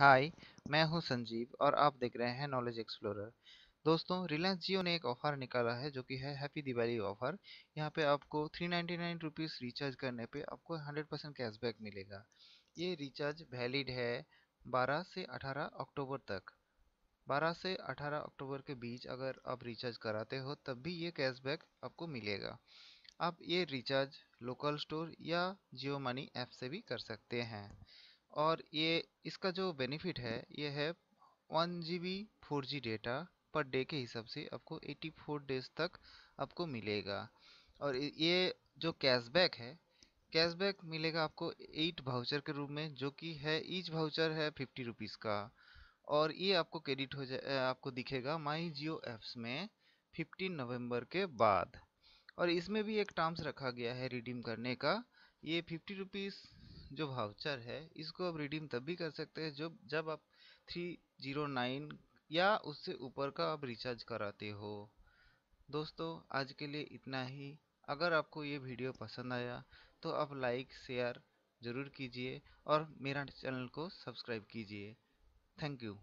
हाय, मैं हूँ संजीव और आप देख रहे हैं नॉलेज एक्सप्लोरर दोस्तों रिलायंस जियो ने एक ऑफ़र निकाला है जो कि है हैप्पी दिवाली ऑफ़र यहाँ पे आपको three ninety nine rupees recharge करने पे आपको हंड्रेड परसेंट कैशबैक मिलेगा। ये रिचार्ज वैलिड है 12 से 18 अक्टूबर तक। 12 से 18 अक्टूबर के बीच अगर आप रिचार्ज कराते हो, तब भी ये कैशबैक आपको मिलेगा। आप ये रिचार्ज लोकल स्टोर या जियो मनी ऐप से भी कर सकते हैं। और ये, इसका जो बेनिफिट है, ये है one G B four G data per day के हिसाब से आपको 84 डेज़ तक आपको मिलेगा। और ये जो कैशबैक है कैशबैक मिलेगा आपको एट भाउचर के रूप में, जो कि है ईच भाउचर है फिफ्टी रुपीज़ का। और ये आपको क्रेडिट हो जाए आपको दिखेगा माई जियो एप्स में फिफ्टीन नवंबर के बाद। और इसमें भी एक टर्म्स रखा गया है रिडीम करने का, ये फिफ्टी रुपीज़ जो वाउचर है, इसको आप रिडीम तब भी कर सकते हैं जब जब आप थ्री ज़ीरो नाइन या उससे ऊपर का आप रिचार्ज कराते हो। दोस्तों, आज के लिए इतना ही। अगर आपको ये वीडियो पसंद आया तो आप लाइक शेयर ज़रूर कीजिए और मेरा चैनल को सब्सक्राइब कीजिए। Thank you